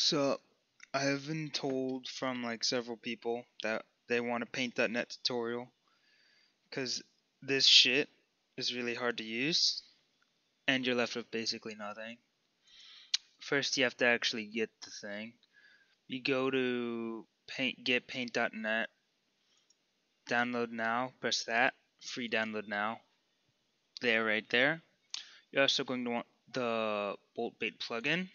So, I have been told from like several people that they want a paint.net tutorial because this shit is really hard to use and you're left with basically nothing. First, you have to actually get the thing. You go to paint get paint.net, download now, press that, free download now. There, right there. You're also going to want the BoltBait plugin.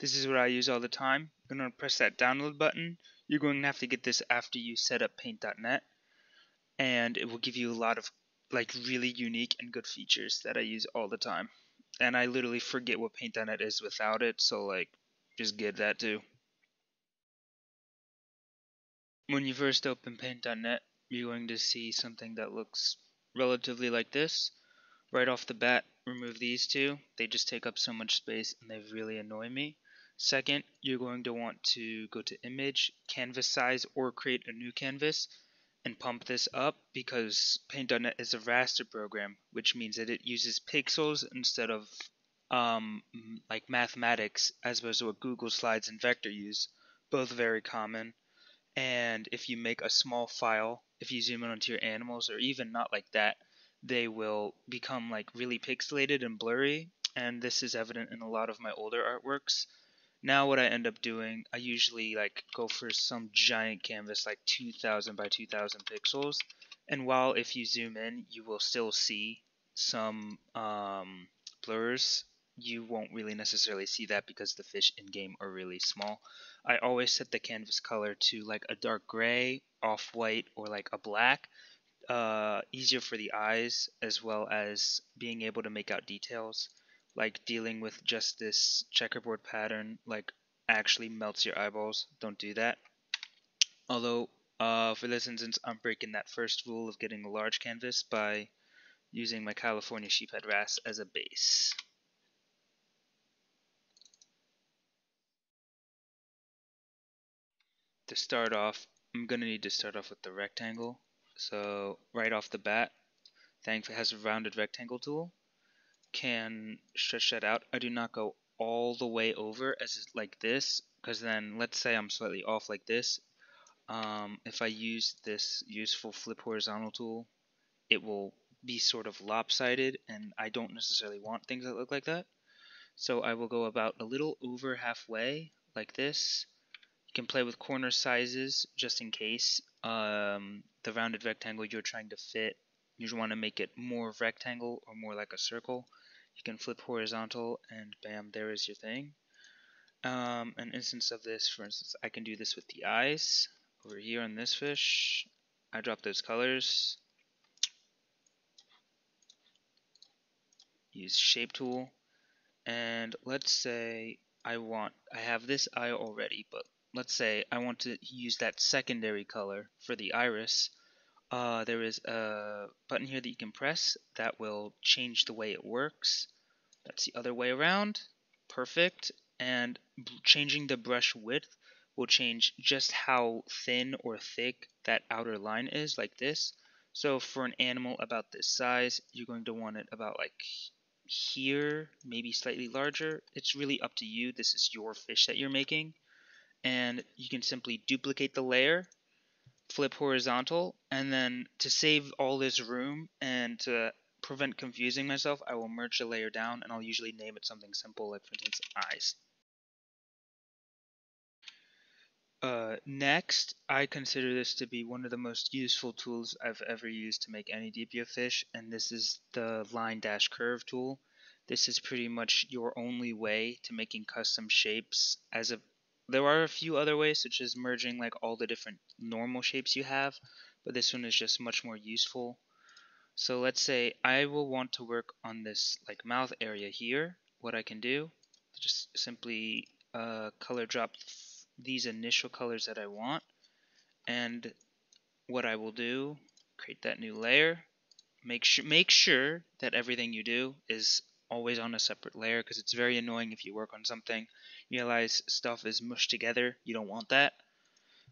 This is what I use all the time. You're going to press that download button. You're going to have to get this after you set up paint.net and it will give you a lot of like really unique and good features that I use all the time. And I literally forget what paint.net is without it, so like just get that too. When you first open paint.net, you're going to see something that looks relatively like this. Right off the bat, remove these two. They just take up so much space and they really annoy me. Second, you're going to want to go to image, canvas size, or create a new canvas and pump this up because Paint.net is a raster program, which means that it uses pixels instead of um, like mathematics, as opposed to what Google Slides and Vectr use, both very common. And if you make a small file, if you zoom in onto your animals, or even not like that, they will become like really pixelated and blurry. And this is evident in a lot of my older artworks now what I end up doing, I usually like go for some giant canvas like 2000 by 2000 pixels. And while if you zoom in, you will still see some um, blurs, you won't really necessarily see that because the fish in game are really small. I always set the canvas color to like a dark gray, off white, or like a black. Uh, easier for the eyes as well as being able to make out details like dealing with just this checkerboard pattern like actually melts your eyeballs. Don't do that. Although uh, for this instance, I'm breaking that first rule of getting a large canvas by using my California sheephead wrasse as a base. To start off, I'm going to need to start off with the rectangle. So right off the bat, thankfully has a rounded rectangle tool can stretch that out. I do not go all the way over as like this because then let's say I'm slightly off like this. Um, if I use this useful flip horizontal tool, it will be sort of lopsided and I don't necessarily want things that look like that. So I will go about a little over halfway like this. You can play with corner sizes just in case um, the rounded rectangle you're trying to fit you just want to make it more rectangle or more like a circle you can flip horizontal and bam, there is your thing. Um, an instance of this, for instance, I can do this with the eyes. Over here on this fish, I drop those colors. Use shape tool. And let's say I want, I have this eye already, but let's say I want to use that secondary color for the iris. Uh, there is a button here that you can press that will change the way it works. That's the other way around. Perfect. And changing the brush width will change just how thin or thick that outer line is, like this. So for an animal about this size, you're going to want it about like here, maybe slightly larger. It's really up to you. This is your fish that you're making. And you can simply duplicate the layer flip horizontal, and then to save all this room and to prevent confusing myself, I will merge the layer down, and I'll usually name it something simple, like for instance, eyes. Uh, next, I consider this to be one of the most useful tools I've ever used to make any Deeeep.io fish, and this is the line dash curve tool. This is pretty much your only way to making custom shapes as a there are a few other ways, such as merging like all the different normal shapes you have, but this one is just much more useful. So let's say I will want to work on this like mouth area here. What I can do, just simply uh, color drop these initial colors that I want, and what I will do, create that new layer. Make sure make sure that everything you do is always on a separate layer because it's very annoying if you work on something, realize stuff is mushed together, you don't want that.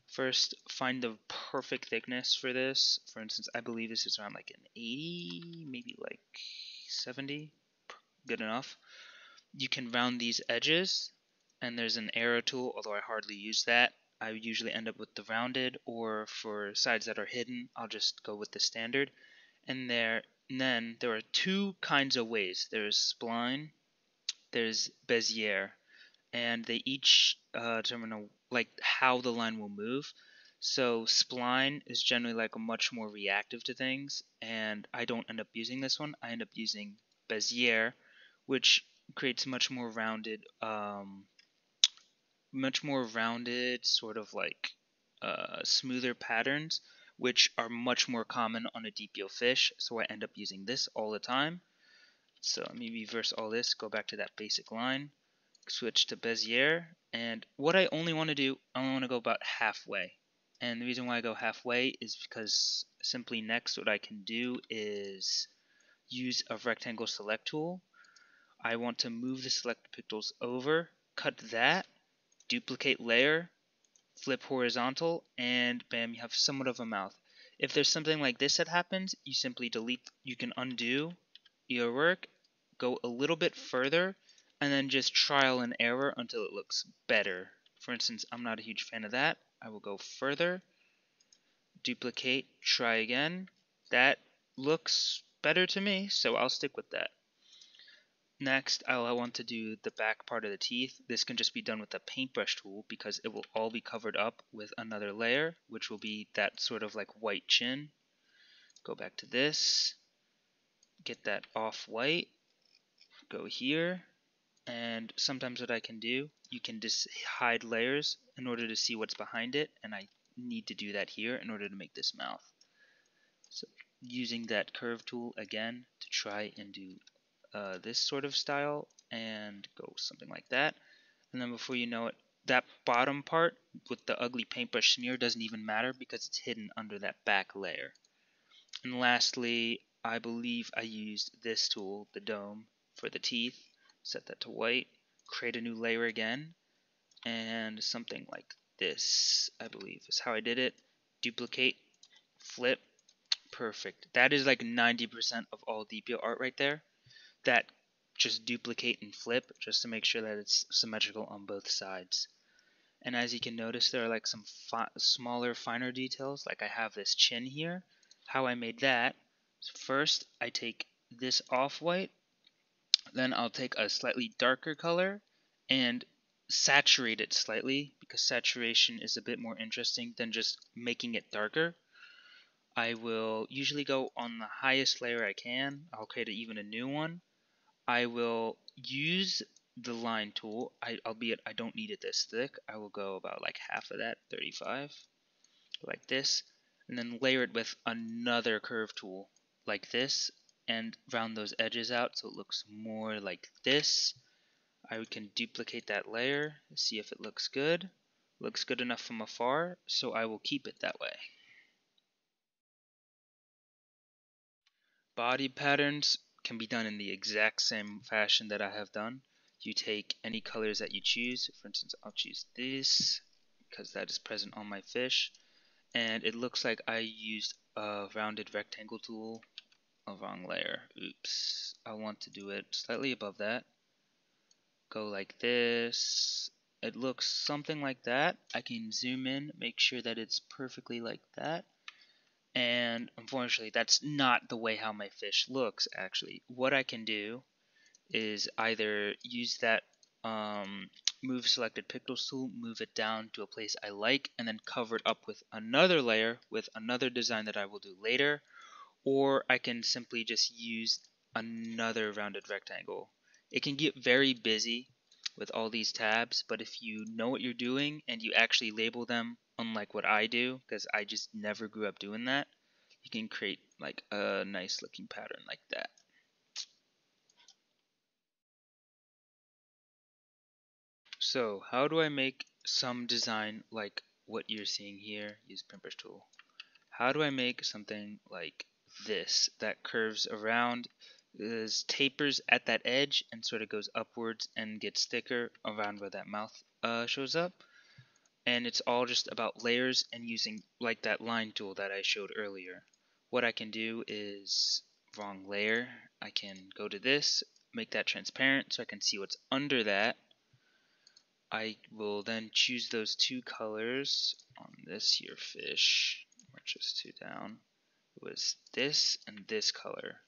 First, find the perfect thickness for this. For instance, I believe this is around like an 80, maybe like 70. Good enough. You can round these edges, and there's an arrow tool, although I hardly use that. I usually end up with the rounded, or for sides that are hidden, I'll just go with the standard. And there, and then there are two kinds of ways. There's spline, there's Bezier, and they each uh, determine like how the line will move. So spline is generally like a much more reactive to things, and I don't end up using this one. I end up using Bezier, which creates much more rounded um, much more rounded, sort of like uh, smoother patterns, which are much more common on a deep fish. So I end up using this all the time. So let me reverse all this, go back to that basic line, switch to Bezier, and what I only want to do, I only want to go about halfway. And the reason why I go halfway is because simply next what I can do is use a rectangle select tool. I want to move the select pixels over, cut that, duplicate layer, flip horizontal, and bam, you have somewhat of a mouth. If there's something like this that happens, you simply delete, you can undo your work, go a little bit further, and then just trial and error until it looks better. For instance, I'm not a huge fan of that. I will go further, duplicate, try again. That looks better to me, so I'll stick with that. Next, I'll want to do the back part of the teeth. This can just be done with a paintbrush tool because it will all be covered up with another layer, which will be that sort of like white chin. Go back to this, get that off-white, go here, and sometimes what I can do, you can just hide layers in order to see what's behind it, and I need to do that here in order to make this mouth. So using that curve tool again to try and do uh, this sort of style and go something like that. And then before you know it, that bottom part with the ugly paintbrush smear doesn't even matter because it's hidden under that back layer. And lastly, I believe I used this tool, the dome, for the teeth. Set that to white, create a new layer again, and something like this, I believe, is how I did it. Duplicate, flip, perfect. That is like 90% of all Deeeep.io art right there that just duplicate and flip just to make sure that it's symmetrical on both sides. And as you can notice, there are like some fi smaller, finer details. Like I have this chin here. How I made that, first I take this off-white, then I'll take a slightly darker color and saturate it slightly because saturation is a bit more interesting than just making it darker. I will usually go on the highest layer I can. I'll create even a new one I will use the line tool, I, albeit I don't need it this thick. I will go about like half of that, 35, like this, and then layer it with another curve tool like this and round those edges out so it looks more like this. I can duplicate that layer, see if it looks good. Looks good enough from afar, so I will keep it that way. Body patterns can be done in the exact same fashion that I have done. You take any colors that you choose. For instance, I'll choose this because that is present on my fish. And it looks like I used a rounded rectangle tool, a wrong layer. Oops. I want to do it slightly above that. Go like this. It looks something like that. I can zoom in, make sure that it's perfectly like that and unfortunately that's not the way how my fish looks actually. What I can do is either use that um, move selected pixels tool move it down to a place I like and then cover it up with another layer with another design that I will do later or I can simply just use another rounded rectangle. It can get very busy with all these tabs but if you know what you're doing and you actually label them unlike what I do, because I just never grew up doing that, you can create like a nice looking pattern like that. So how do I make some design like what you're seeing here? Use paintbrush tool. How do I make something like this that curves around, is tapers at that edge and sort of goes upwards and gets thicker around where that mouth uh, shows up? and it's all just about layers and using like that line tool that I showed earlier. What I can do is wrong layer. I can go to this, make that transparent so I can see what's under that. I will then choose those two colors on this here fish, or just two down. It was this and this color.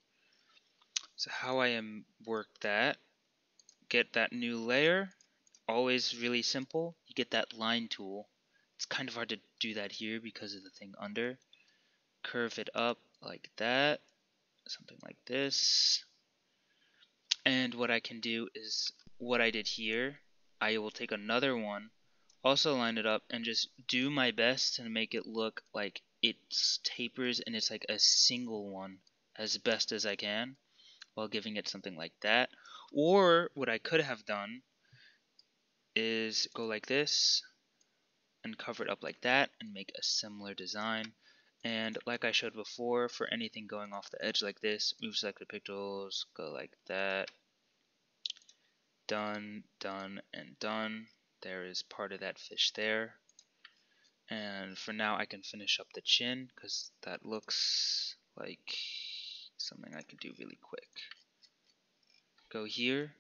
So how I am work that, get that new layer, always really simple. You get that line tool. It's kind of hard to do that here because of the thing under. Curve it up like that, something like this. And what I can do is what I did here, I will take another one, also line it up and just do my best to make it look like it tapers and it's like a single one as best as I can while giving it something like that. Or what I could have done is go like this and cover it up like that and make a similar design. And like I showed before, for anything going off the edge like this, move selected pixels, go like that. Done, done, and done. There is part of that fish there. And for now, I can finish up the chin because that looks like something I could do really quick. Go here,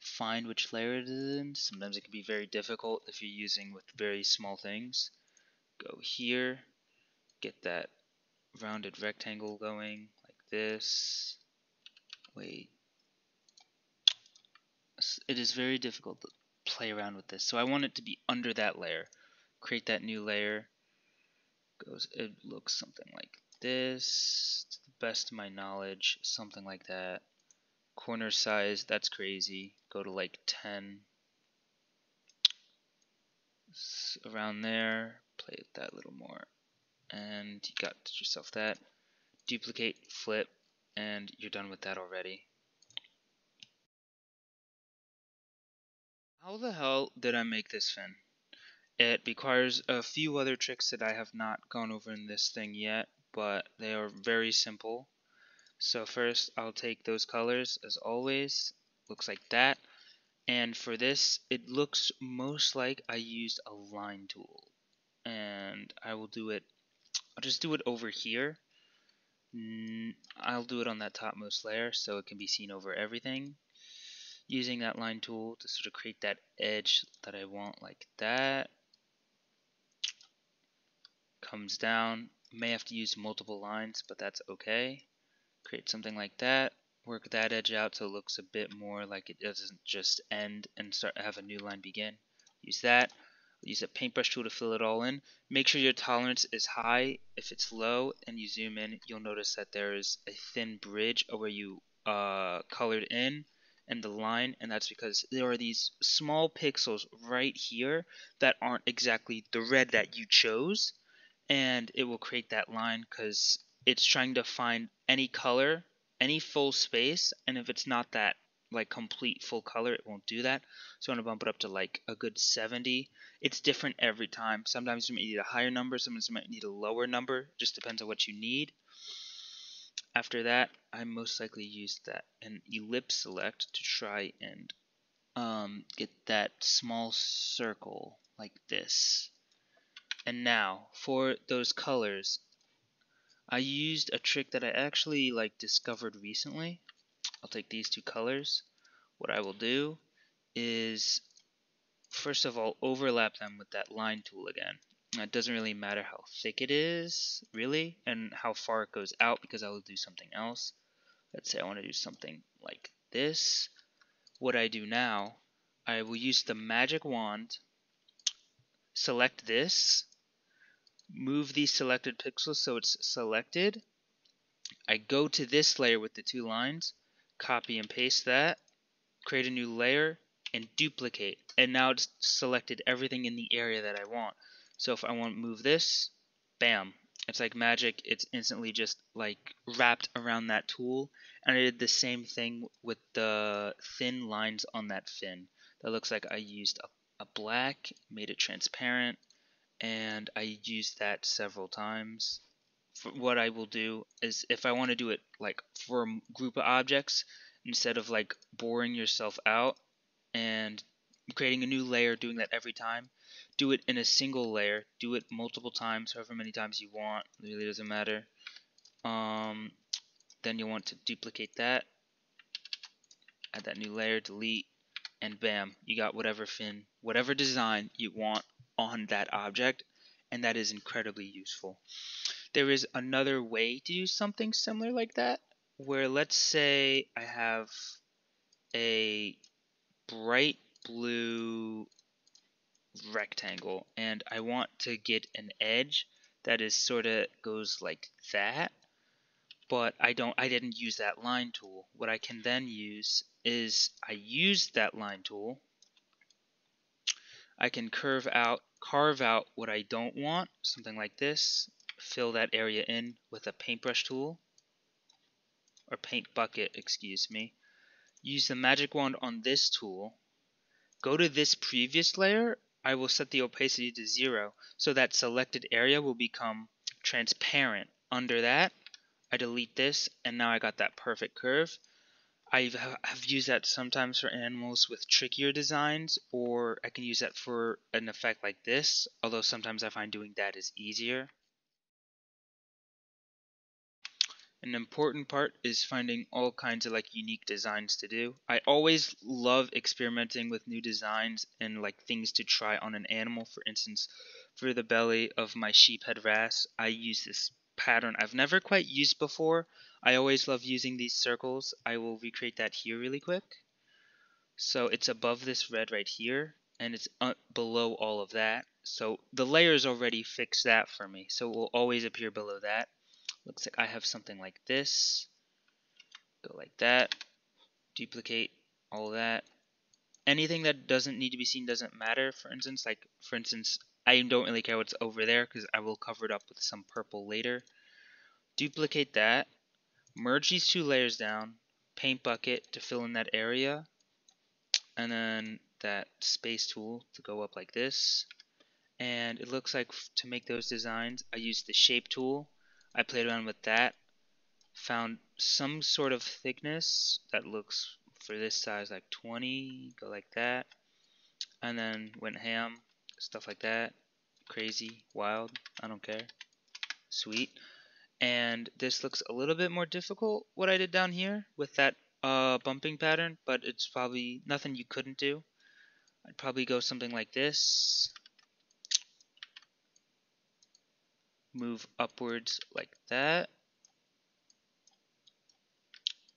find which layer it is in. Sometimes it can be very difficult if you're using with very small things. Go here, get that rounded rectangle going like this. Wait. It is very difficult to play around with this. So I want it to be under that layer. Create that new layer. Goes it looks something like this. To the best of my knowledge, something like that. Corner size that's crazy. Go to like 10 around there. Play with that a little more. And you got yourself that. Duplicate flip and you're done with that already. How the hell did I make this fin it requires a few other tricks that I have not gone over in this thing yet but they are very simple so first I'll take those colors as always, looks like that. And for this, it looks most like I used a line tool. And I will do it, I'll just do it over here. Mm, I'll do it on that topmost layer so it can be seen over everything. Using that line tool to sort of create that edge that I want like that. Comes down, may have to use multiple lines, but that's okay. Create something like that work that edge out so it looks a bit more like it doesn't just end and start have a new line begin. Use that. Use a paintbrush tool to fill it all in. Make sure your tolerance is high. If it's low and you zoom in you'll notice that there is a thin bridge where you uh, colored in and the line and that's because there are these small pixels right here that aren't exactly the red that you chose and it will create that line because it's trying to find any color, any full space, and if it's not that like complete full color, it won't do that. So I'm gonna bump it up to like a good 70. It's different every time. Sometimes you might need a higher number, sometimes you might need a lower number. Just depends on what you need. After that, I most likely use that an ellipse select to try and um, get that small circle like this. And now for those colors, I used a trick that I actually like discovered recently. I'll take these two colors. What I will do is first of all overlap them with that line tool again. Now, it doesn't really matter how thick it is, really, and how far it goes out because I will do something else. Let's say I want to do something like this. What I do now, I will use the magic wand, select this, move these selected pixels so it's selected. I go to this layer with the two lines, copy and paste that, create a new layer, and duplicate. And now it's selected everything in the area that I want. So if I want to move this, bam. It's like magic. It's instantly just like wrapped around that tool. And I did the same thing with the thin lines on that fin. That looks like I used a, a black, made it transparent, and I use that several times. For what I will do is if I want to do it like for a group of objects, instead of like boring yourself out and creating a new layer, doing that every time. Do it in a single layer. Do it multiple times, however many times you want. It really doesn't matter. Um, then you'll want to duplicate that. Add that new layer, delete, and bam, you got whatever fin, whatever design you want on that object, and that is incredibly useful. There is another way to do something similar like that, where let's say I have a bright blue rectangle and I want to get an edge that is sort of goes like that but I don't I didn't use that line tool what I can then use is I use that line tool I can curve out carve out what I don't want something like this fill that area in with a paintbrush tool or paint bucket excuse me use the magic wand on this tool go to this previous layer, I will set the opacity to zero so that selected area will become transparent. Under that, I delete this and now I got that perfect curve. I have used that sometimes for animals with trickier designs or I can use that for an effect like this, although sometimes I find doing that is easier. An important part is finding all kinds of like unique designs to do. I always love experimenting with new designs and like things to try on an animal. For instance, for the belly of my sheephead wrasse, I use this pattern I've never quite used before. I always love using these circles. I will recreate that here really quick. So it's above this red right here and it's uh, below all of that. So the layers already fix that for me. So it will always appear below that. Looks like I have something like this. Go like that. Duplicate all that. Anything that doesn't need to be seen doesn't matter. For instance, like for instance, I don't really care what's over there because I will cover it up with some purple later. Duplicate that. Merge these two layers down. Paint bucket to fill in that area. And then that space tool to go up like this. And it looks like to make those designs, I used the shape tool I played around with that, found some sort of thickness that looks for this size like 20, go like that, and then went ham, stuff like that, crazy, wild, I don't care, sweet. And this looks a little bit more difficult, what I did down here with that uh, bumping pattern, but it's probably nothing you couldn't do. I'd probably go something like this, move upwards like that.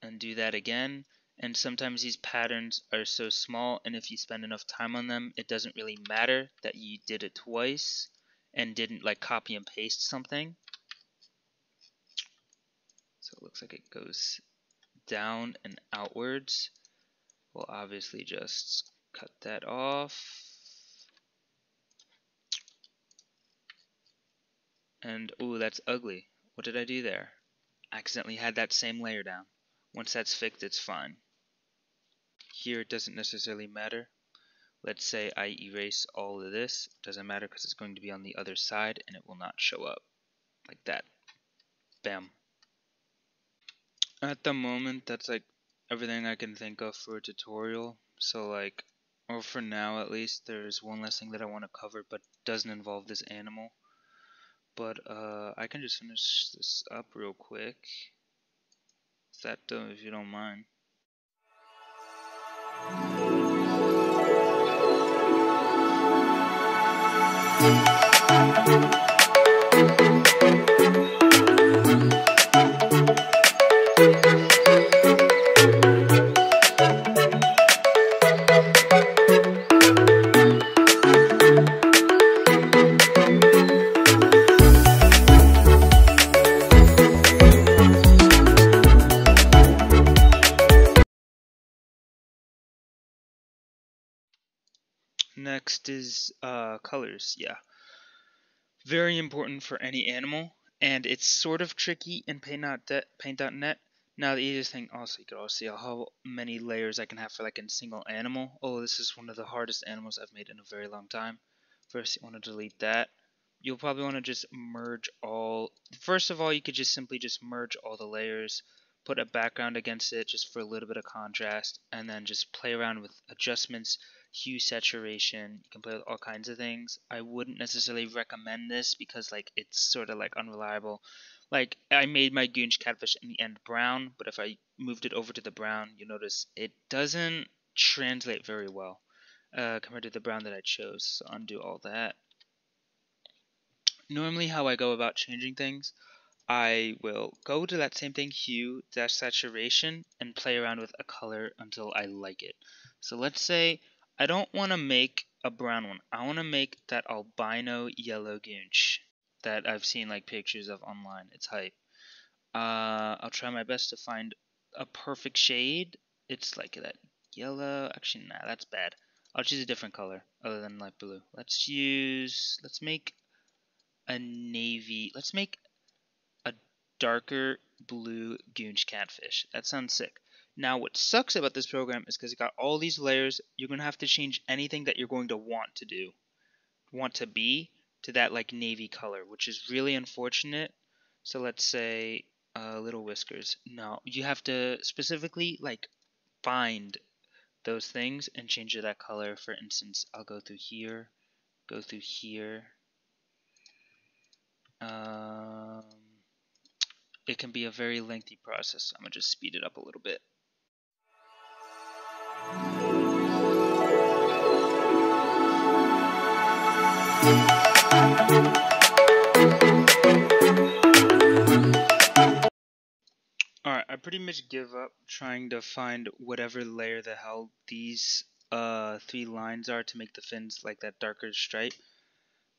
And do that again. And sometimes these patterns are so small and if you spend enough time on them it doesn't really matter that you did it twice and didn't like copy and paste something it looks like it goes down and outwards we'll obviously just cut that off And, ooh, that's ugly. What did I do there? accidentally had that same layer down. Once that's fixed, it's fine. Here, it doesn't necessarily matter. Let's say I erase all of this. It doesn't matter because it's going to be on the other side and it will not show up. Like that. Bam. At the moment, that's like everything I can think of for a tutorial. So like, or for now at least, there's one less thing that I want to cover but doesn't involve this animal but uh, I can just finish this up real quick. If that, uh, if you don't mind. Next is uh, colors, yeah. Very important for any animal, and it's sort of tricky in Paint.net. Now the easiest thing, also you can also see how many layers I can have for like a single animal. Oh, this is one of the hardest animals I've made in a very long time. First, you want to delete that. You'll probably want to just merge all. First of all, you could just simply just merge all the layers, put a background against it just for a little bit of contrast, and then just play around with adjustments hue saturation. You can play with all kinds of things. I wouldn't necessarily recommend this because like it's sort of like unreliable. Like I made my Goonch catfish in the end brown, but if I moved it over to the brown, you notice it doesn't translate very well uh, compared to the brown that I chose. So undo all that. Normally how I go about changing things, I will go to that same thing, hue, dash saturation, and play around with a color until I like it. So let's say I don't want to make a brown one. I want to make that albino yellow goonch that I've seen like pictures of online. It's hype. Uh, I'll try my best to find a perfect shade. It's like that yellow. Actually, nah, that's bad. I'll choose a different color other than light blue. Let's use, let's make a navy, let's make a darker blue goonch catfish. That sounds sick. Now, what sucks about this program is because it got all these layers, you're going to have to change anything that you're going to want to do, want to be, to that like navy color, which is really unfortunate. So let's say uh, little whiskers. No, you have to specifically like find those things and change that color. For instance, I'll go through here, go through here. Um, it can be a very lengthy process. I'm gonna just speed it up a little bit. Alright, I pretty much give up trying to find whatever layer the hell these uh, three lines are to make the fins like that darker stripe.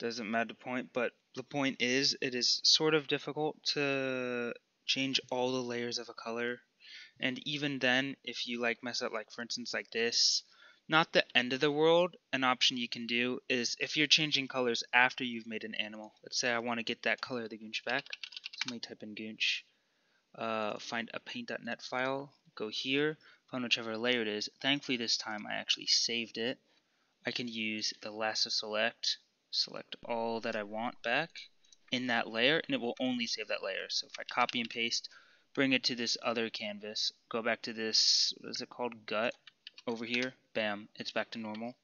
Doesn't matter the point, but the point is it is sort of difficult to change all the layers of a color. And even then, if you like mess up like for instance like this, not the end of the world, an option you can do is if you're changing colors after you've made an animal. Let's say I want to get that color of the goonch back. So let me type in goonch uh, find a paint.net file, go here, find whichever layer it is. Thankfully this time I actually saved it. I can use the lasso select, select all that I want back in that layer, and it will only save that layer. So if I copy and paste, bring it to this other canvas, go back to this, what is it called, gut, over here, bam, it's back to normal.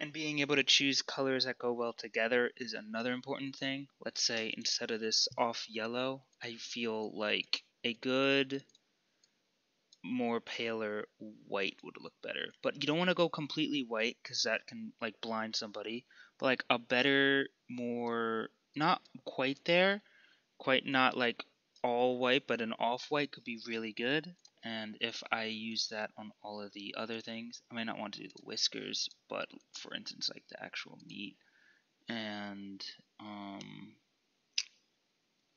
And being able to choose colors that go well together is another important thing. Let's say instead of this off yellow, I feel like a good, more paler white would look better. But you don't want to go completely white because that can like blind somebody. But like a better, more, not quite there, quite not like all white, but an off white could be really good. And if I use that on all of the other things, I may not want to do the whiskers, but for instance, like the actual meat. And, um,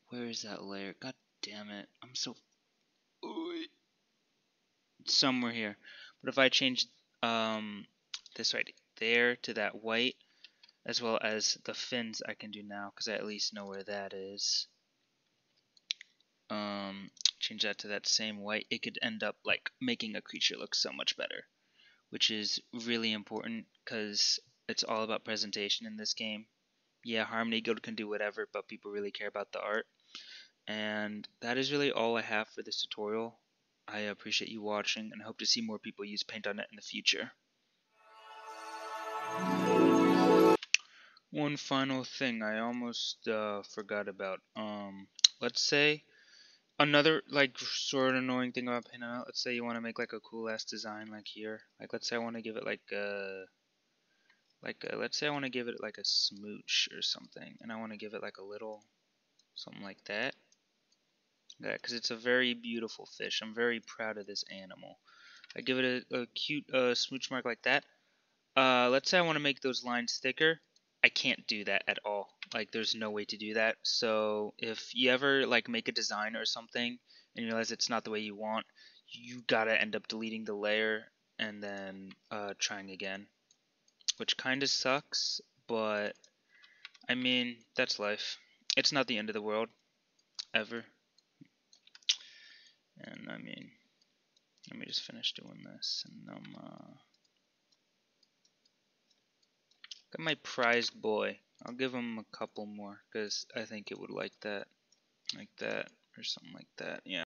where is that layer? God damn it. I'm so, somewhere here. But if I change, um, this right there to that white, as well as the fins I can do now, because I at least know where that is. Um, change that to that same white, it could end up like making a creature look so much better, which is really important because it's all about presentation in this game. Yeah, Harmony Guild can do whatever, but people really care about the art. And that is really all I have for this tutorial. I appreciate you watching and hope to see more people use Paint.net in the future. One final thing I almost uh, forgot about. Um, let's say another like sort of annoying thing about Paint.net. Let's say you want to make like a cool ass design like here. Like let's say I want to give it like a like a, let's say I want to give it like a smooch or something, and I want to give it like a little something like that. Yeah, because it's a very beautiful fish. I'm very proud of this animal. I give it a, a cute uh, smooch mark like that. Uh, let's say I want to make those lines thicker. I can't do that at all. Like there's no way to do that. So if you ever like make a design or something and you realize it's not the way you want, you gotta end up deleting the layer and then uh, trying again, which kind of sucks. But I mean that's life. It's not the end of the world, ever. And I mean, let me just finish doing this, and I'm uh, got my prized boy. I'll give him a couple more because I think it would like that, like that, or something like that. Yeah.